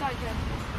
outside, Jen.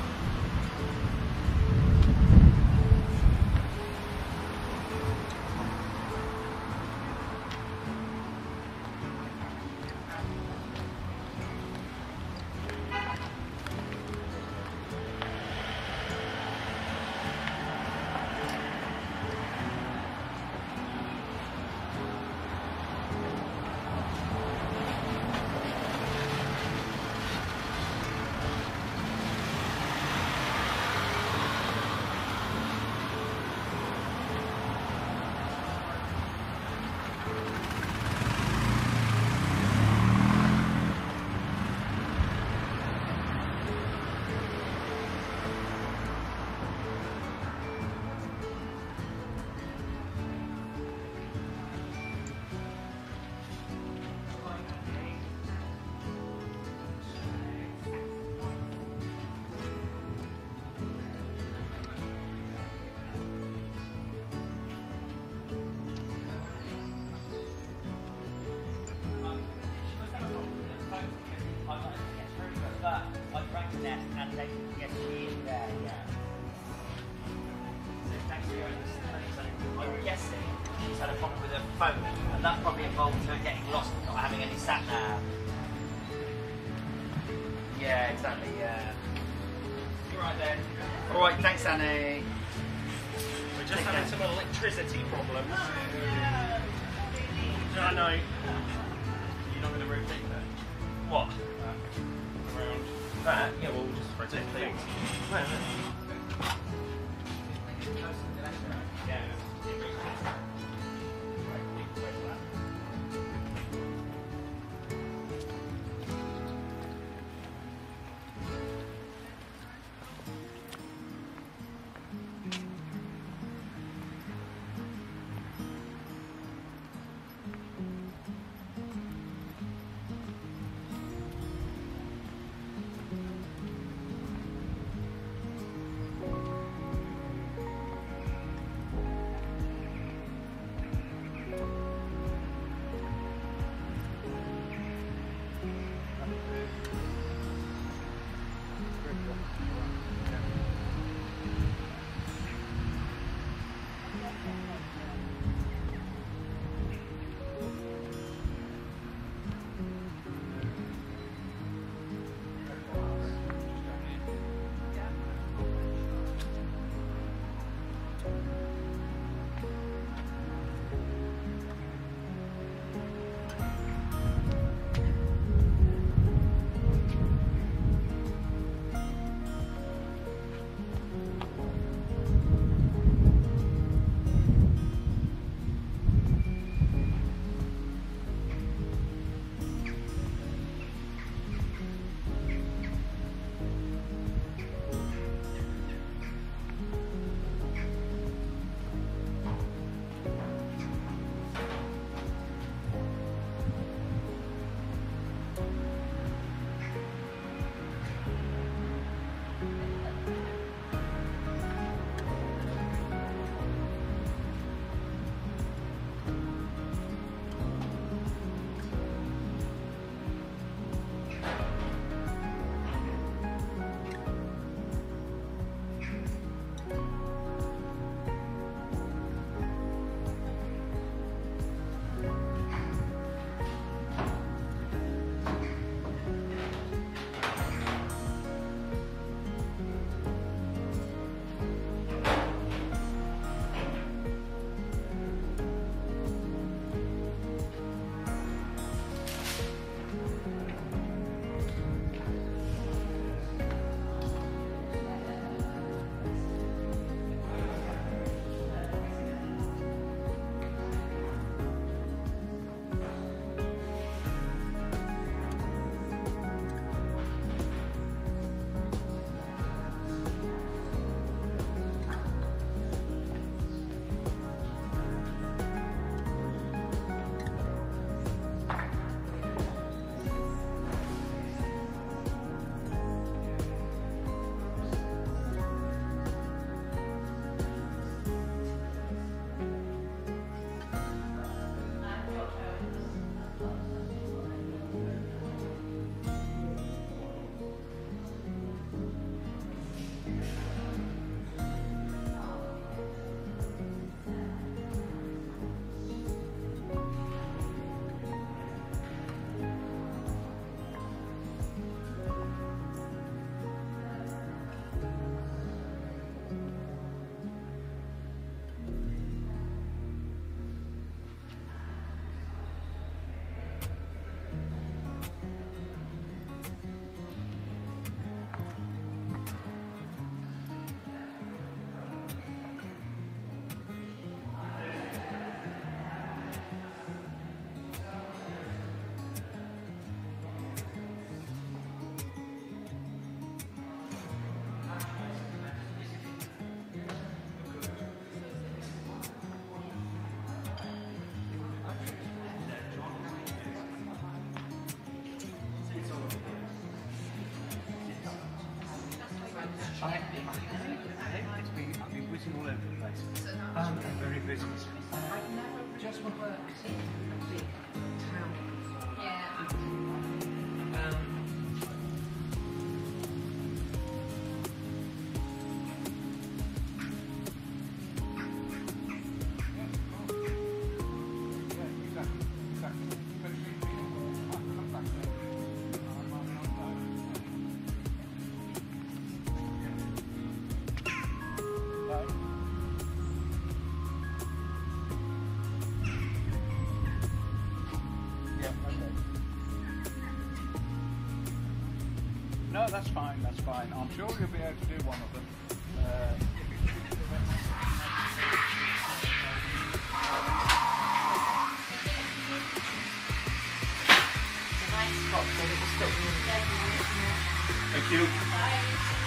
Had a problem with her phone, and that probably involved her getting lost and not having any sat nav. Yeah, exactly. Yeah. You're right then. All right. Thanks, Annie. We're just Take having care. some electricity problems. No, I know. You're not going to repeat that. What? Around. That? Uh, yeah. Well, just For two things. Yeah. I, been, I've been whizzing all over the place. Um, I'm very busy. I've never just worked in a big town. Yeah. That's fine, that's fine. I'm sure you'll be able to do one of them. Uh, Thank you.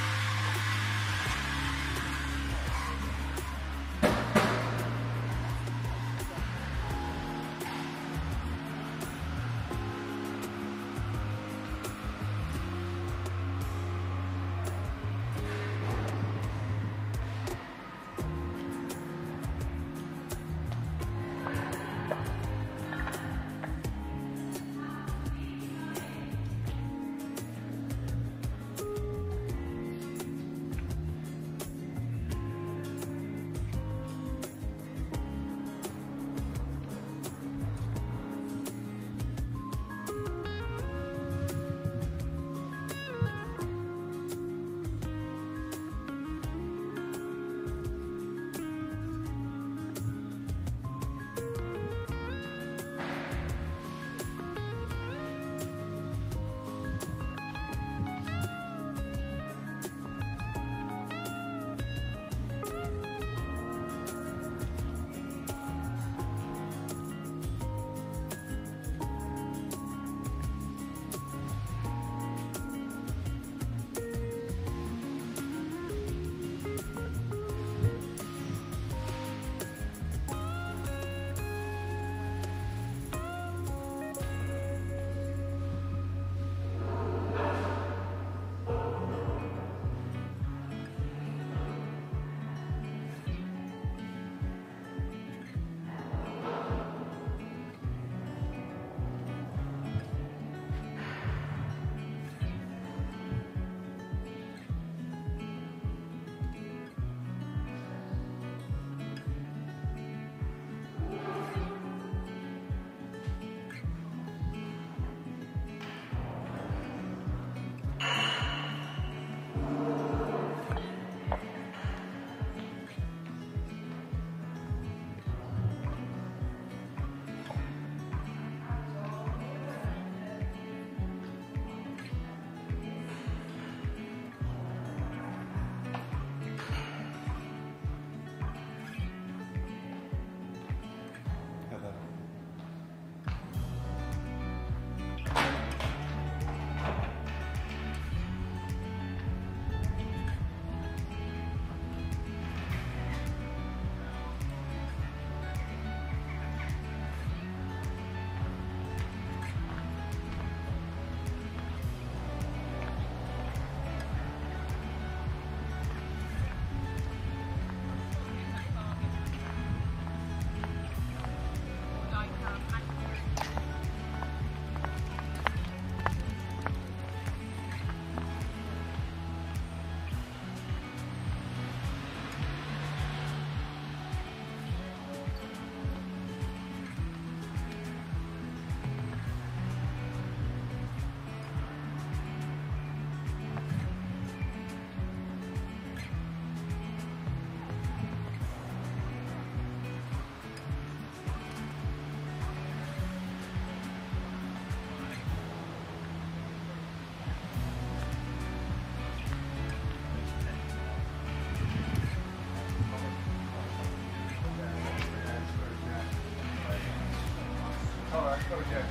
Right.